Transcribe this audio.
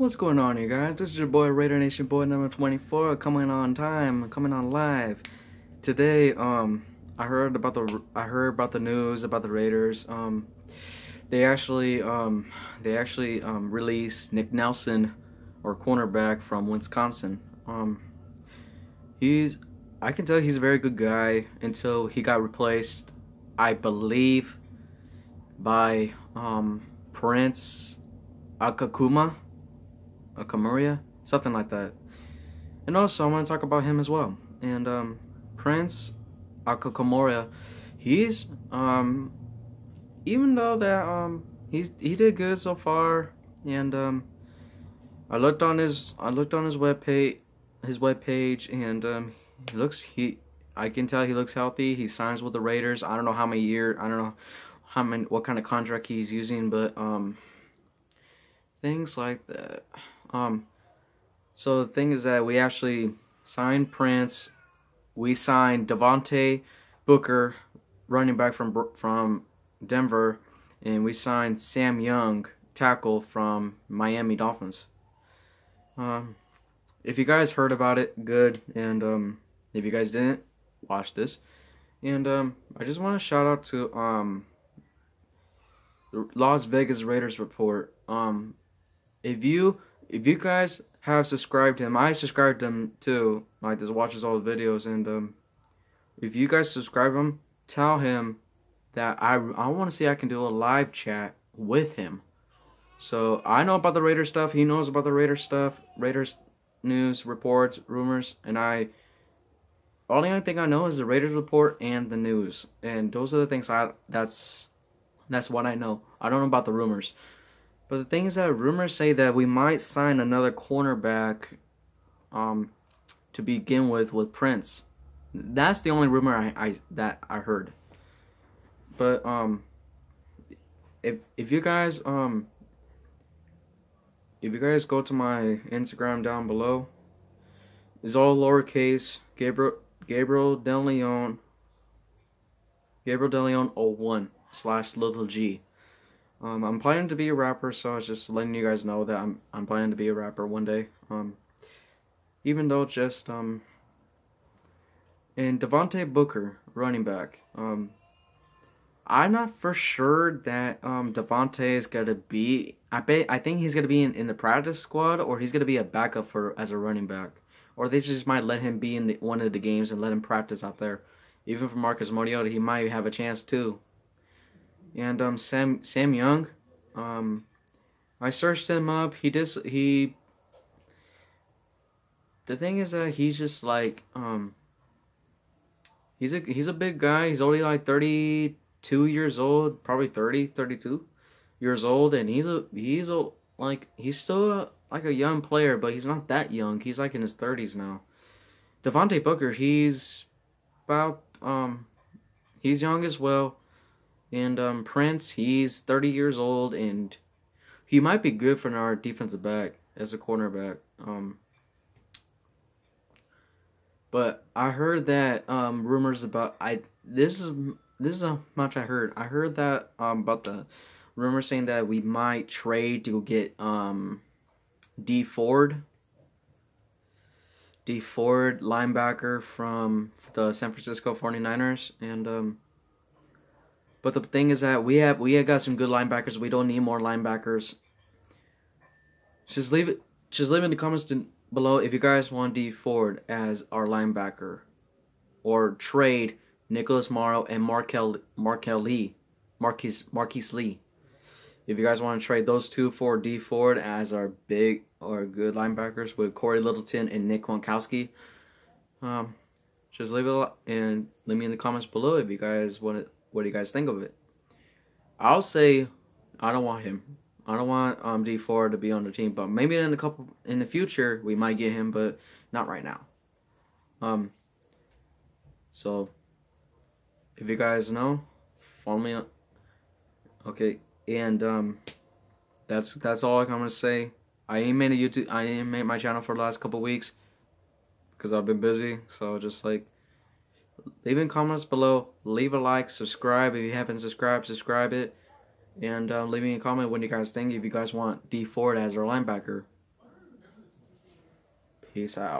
What's going on, you guys? This is your boy Raider Nation Boy number 24 coming on time, coming on live. Today, um, I heard about the I heard about the news about the Raiders. Um, they actually um, they actually um, released Nick Nelson, or cornerback from Wisconsin. Um, he's I can tell he's a very good guy until he got replaced, I believe, by um, Prince Akakuma. Akamuria, something like that. And also, I want to talk about him as well. And um, Prince Akakamura, he's um, even though that um, he's he did good so far, and um, I looked on his I looked on his web page, his web page, and um, he looks he I can tell he looks healthy. He signs with the Raiders. I don't know how many year I don't know how many what kind of contract he's using, but um, things like that. Um, so the thing is that we actually signed Prince. We signed Devontae Booker, running back from from Denver, and we signed Sam Young, tackle from Miami Dolphins. Um, if you guys heard about it, good. And um, if you guys didn't, watch this. And um, I just want to shout out to um, the Las Vegas Raiders report. Um, if you if you guys have subscribed to him, I subscribed to him too. Like this watches all the videos, and um, if you guys subscribe him, tell him that I I want to see I can do a live chat with him. So I know about the Raiders stuff. He knows about the Raiders stuff, Raiders news, reports, rumors, and I. All the Only thing I know is the Raiders report and the news, and those are the things I. That's, that's what I know. I don't know about the rumors. But the thing is that rumors say that we might sign another cornerback um, to begin with with Prince. That's the only rumor I, I that I heard. But um if if you guys um if you guys go to my Instagram down below, it's all lowercase Gabriel Gabriel DeLeon Gabriel DeLeon 01 slash little G. Um, I'm planning to be a rapper, so I was just letting you guys know that I'm I'm planning to be a rapper one day. Um, even though just um. And Devontae Booker, running back. Um, I'm not for sure that um Devontae is gonna be. I bet I think he's gonna be in, in the practice squad, or he's gonna be a backup for as a running back, or they just might let him be in the, one of the games and let him practice out there. Even for Marcus Mariota, he might have a chance too. And um, Sam Sam Young, um, I searched him up. He just he. The thing is that he's just like um. He's a he's a big guy. He's only like thirty two years old, probably 30, 32 years old, and he's a he's a like he's still a, like a young player, but he's not that young. He's like in his thirties now. Devontae Booker, he's about um he's young as well. And um, Prince, he's 30 years old, and he might be good for our defensive back as a cornerback. Um, but I heard that um, rumors about I this is this is how much I heard. I heard that um, about the rumor saying that we might trade to get um, Dee Ford. Dee Ford linebacker from the San Francisco 49ers and um, but the thing is that we have we have got some good linebackers. We don't need more linebackers. Just leave it. Just leave in the comments below if you guys want Dee Ford as our linebacker, or trade Nicholas Morrow and Marquel Marquel Lee, Marquise Marquise Lee. If you guys want to trade those two for Dee Ford as our big or good linebackers with Cory Littleton and Nick Kwiatkowski, um, just leave it and leave me in the comments below if you guys want to what do you guys think of it? I'll say I don't want him. I don't want um Dee Ford to be on the team, but maybe in a couple in the future we might get him, but not right now. Um. So, if you guys know, follow me. Up. Okay, and um, that's that's all I'm gonna say. I ain't made a YouTube. I ain't made my channel for the last couple weeks because I've been busy. So just like leaving comments below. Leave a like, subscribe if you haven't subscribed, subscribe it. And uh, me a comment what you guys think if you guys want Dee Ford as our linebacker. Peace out.